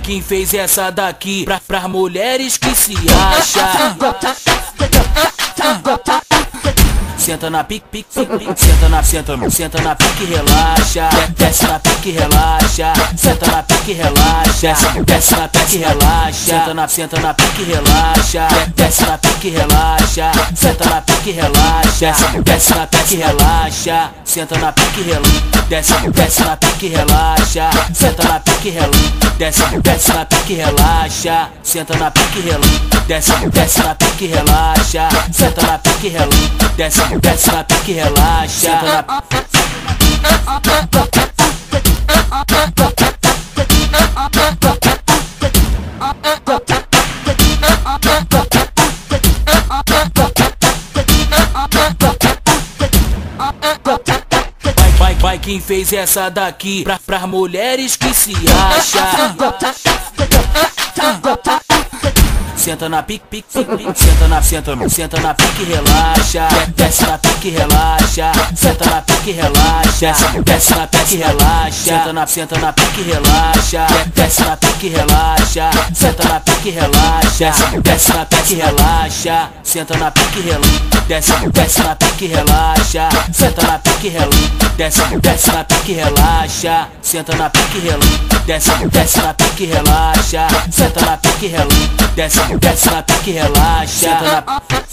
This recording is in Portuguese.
quem fez essa daqui pra, pras mulheres que se acham. Senta na pique, pique, pique, pique. Senta na, senta, senta na pique, relaxa. Desce na pique, relaxa. Senta na pique, relaxa. Desce na pique, relaxa. Senta na, senta na pique, relaxa. Desce na pique, relaxa. Senta na pique, relaxa. Desce na pique, relaxa. Senta na pique, relaxa. Desce, desce na pique, relaxa. Senta na pique, relaxa. Desce, desce na pique, relaxa. Senta na pique, relaxa. Desce, desce na pique, relaxa. Senta na pique, relaxa. Desce, desce na pique, relaxa. Senta na Vai, quem fez essa daqui pra, pras mulheres que se acham. Senta na pique, pique, pique, pique. Senta na, senta, senta na pique, relaxa. Desce na pique, relaxa. Senta na pique, relaxa. Desce na pique, relaxa. Senta na, senta na pique, relaxa. Desce na pique, relaxa. Senta na pique, relaxa relaxa, desce na pique relaxa, senta na pique relaxa, desce, desce na pique relaxa, senta na pique relaxa, desce, desce na pique relaxa, senta na pique relaxa, desce, desce na pique relaxa, senta na pique relaxa, desce, desce na pique relaxa, senta na pique